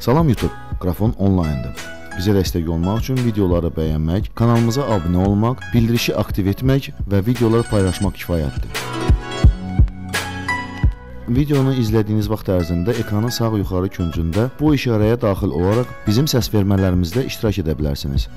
Salam YouTube, Qrafon onlayndır. Bizə dəstək olmaq üçün videoları bəyənmək, kanalımıza abunə olmaq, bildirişi aktiv etmək və videoları paylaşmaq kifayətdir. Videonu izlədiyiniz vaxt ərzində ekranın sağ yuxarı küncündə bu işarəyə daxil olaraq bizim səs vermələrimizdə iştirak edə bilərsiniz.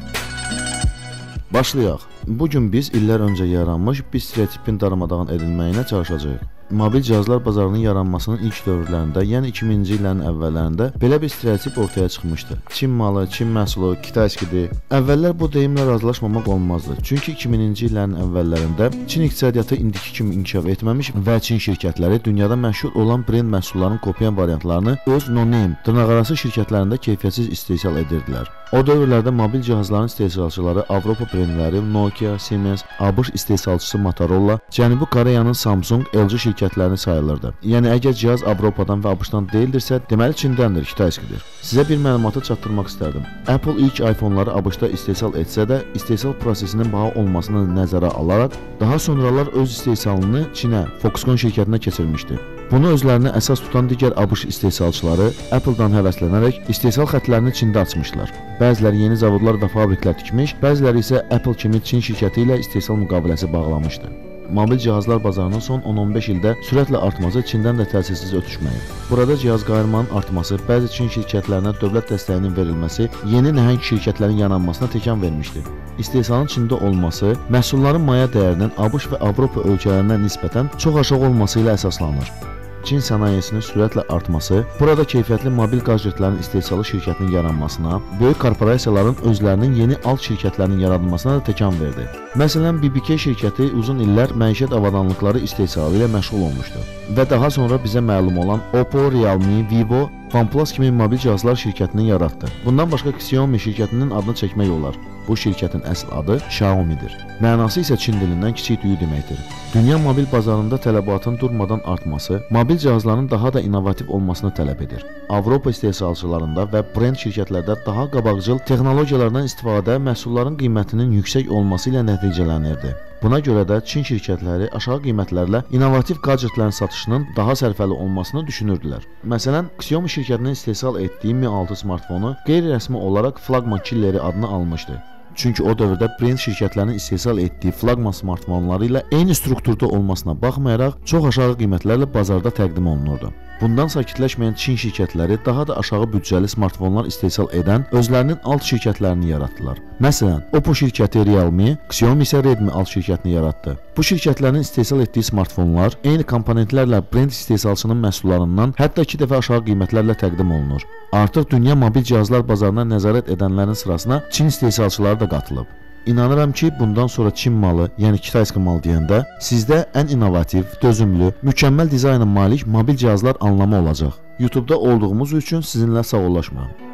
Başlayaq. Bu gün biz illər öncə yaranmış bir stereotipin darmadağın edilməyinə çalışacağıq. Mobil cihazlar bazarının yaranmasının ilk dövrlərində, yəni 2000-ci illərin əvvəllərində belə bir stereotip ortaya çıxmışdı. Çin malı, Çin məhsulu, Kitayskidir. Əvvəllər bu deyimlə razılaşmamaq olmazdı. Çünki 2000-ci illərin əvvəllərində Çin iqtisadiyyatı indiki kimi inkişaf etməmiş və Çin şirkətləri dünyada məşhur olan brend məhsullarının kopyan variantlarını öz no-name, dırnaqarası şirkətlərində keyfiyyətsiz istehsal edirdilər. O dövrlərdə mobil cihazların istehsalçıları Avropa brendləri Nokia, Siemens, ABŞ istehsalçısı Motorola, Cənubi Koreyanın Samsung, LG şirkətlərini sayılırdı. Yəni əgər cihaz Avropadan və ABŞ-dan deyildirsə, deməli Çindəndir, Kitayskidir. Sizə bir məlumatı çatdırmaq istərdim. Apple ilk iPhone-ları ABŞ-da istehsal etsə də, istehsal prosesinin baha olmasını nəzərə alaraq, daha sonralar öz istehsalını Çinə, Foxconn şirkətinə keçirmişdi. Bunu özlərinə əsas tutan digər ABŞ istehsalçıları Apple-dan həvəslənərək istehsal xəttlərini Çində açmışlar. Bəziləri yeni zavodlar və fabriklər tikmiş, bəziləri isə Apple kimi Çin şirkəti ilə istehsal müqaviləsi bağlamışdı. Mobil cihazlar bazarının son 10-15 ildə sürətlə artması Çindən də təsirsiz ötüşməyib. Burada cihaz qayırmanın artması, bəzi Çin şirkətlərinə dövlət dəstəyinin verilməsi yeni nəhəng şirkətlərin yaranmasına təkan vermişdi. İstehsalın Çində olması məhsulların maya dəyərinin ABŞ və Avropa ölkələrinə nisbətən çox aşağı olması ilə əsaslanır. Çin sənayesinin sürətlə artması, burada keyfiyyətli mobil qajetlərin istehsalı şirkətinin yaranmasına, böyük korporasiyaların özlərinin yeni alt şirkətlərinin yaradılmasına da təkan verdi. Məsələn, BBK şirkəti uzun illər məişət avadanlıqları istehsalı ilə məşğul olmuşdu və daha sonra bizə məlum olan Oppo, Realme, Vivo OnePlus kimi mobil cihazlar şirkətini yaratdı. Bundan başqa Xiaomi şirkətinin adını çəkmək olar. Bu şirkətin əsl adı Xiaomi-dir. Mənası isə Çin dilindən kiçik düyü deməkdir. Dünya mobil bazarında tələbatın durmadan artması mobil cihazların daha da innovativ olmasını tələb edir. Avropa istehsalçılarında və brend şirkətlərdə daha qabaqcıl texnologiyalardan istifadə məhsulların qiymətinin yüksək olması ilə nəticələnirdi. Buna görə də Çin şirkətləri aşağı qiymətlərlə innovativ gadjetlərin satışının daha sərfəli olmasını düşünürdülər. Məsələn, Xiaomi şirkətinin istehsal etdiyi Mi 6 smartfonu qeyri-rəsmi olaraq flaqman killeri adını almışdı. Çünki o dövrdə brend şirkətlərinin istehsal etdiyi flaqman smartfonları ilə eyni strukturda olmasına baxmayaraq çox aşağı qiymətlərlə bazarda təqdim olunurdu. Bundan sakitləşməyən Çin şirkətləri daha da aşağı büdcəli smartfonlar istehsal edən özlərinin alt şirkətlərini yaratdılar. Məsələn, Oppo şirkəti Realme, Xiaomi isə Redmi alt şirkətini yaratdı. Bu şirkətlərin istehsal etdiyi smartfonlar eyni komponentlərlə brend istehsalçının məhsullarından hətta 2 dəfə aşağı qiymətlərlə təqdim olunur. Artıq dünya mobil cihazlar bazarına nəzarət edənlərin sırasına Çin istehsalçıları da qatılıb. İnanıram ki, bundan sonra Çin malı, yəni Kitayski mal deyəndə sizdə ən innovativ, dözümlü, mükəmməl dizayna malik mobil cihazlar anlamı olacaq. YouTube-da olduğumuz üçün sizinlə sağollaşmıram.